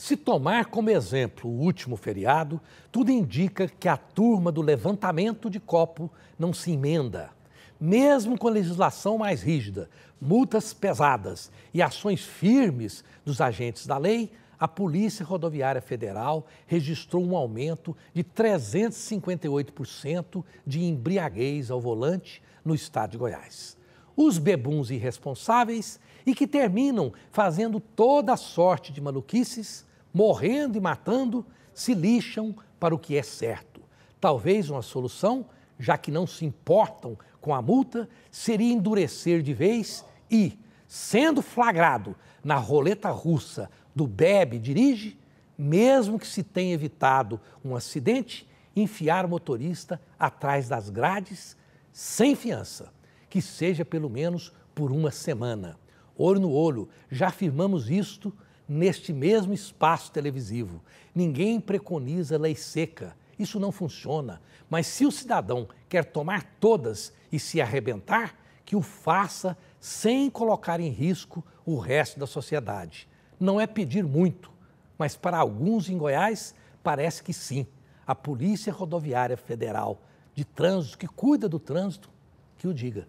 Se tomar como exemplo o último feriado, tudo indica que a turma do levantamento de copo não se emenda. Mesmo com legislação mais rígida, multas pesadas e ações firmes dos agentes da lei, a Polícia Rodoviária Federal registrou um aumento de 358% de embriaguez ao volante no estado de Goiás. Os bebuns irresponsáveis e que terminam fazendo toda a sorte de maluquices morrendo e matando, se lixam para o que é certo. Talvez uma solução, já que não se importam com a multa, seria endurecer de vez e, sendo flagrado na roleta russa do bebe dirige, mesmo que se tenha evitado um acidente, enfiar o motorista atrás das grades sem fiança, que seja pelo menos por uma semana. Olho no olho, já afirmamos isto neste mesmo espaço televisivo. Ninguém preconiza lei seca. Isso não funciona. Mas se o cidadão quer tomar todas e se arrebentar, que o faça sem colocar em risco o resto da sociedade. Não é pedir muito, mas para alguns em Goiás parece que sim. A Polícia Rodoviária Federal de Trânsito, que cuida do trânsito, que o diga.